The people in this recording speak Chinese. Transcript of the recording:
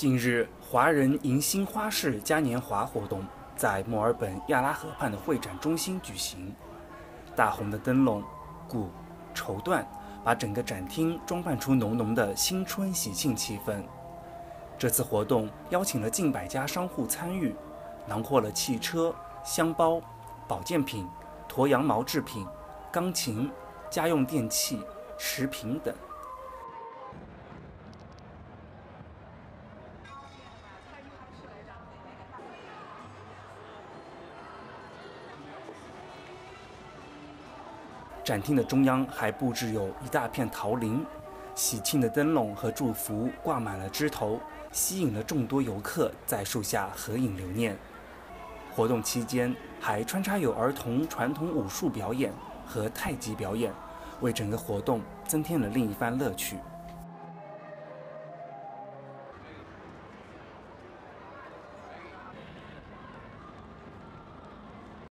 近日，华人迎新花市嘉年华活动在墨尔本亚拉河畔的会展中心举行。大红的灯笼、鼓、绸缎，把整个展厅装扮出浓浓的新春喜庆气氛。这次活动邀请了近百家商户参与，囊括了汽车、箱包、保健品、驼羊毛制品、钢琴、家用电器、食品等。展厅的中央还布置有一大片桃林，喜庆的灯笼和祝福挂满了枝头，吸引了众多游客在树下合影留念。活动期间还穿插有儿童传统武术表演和太极表演，为整个活动增添了另一番乐趣。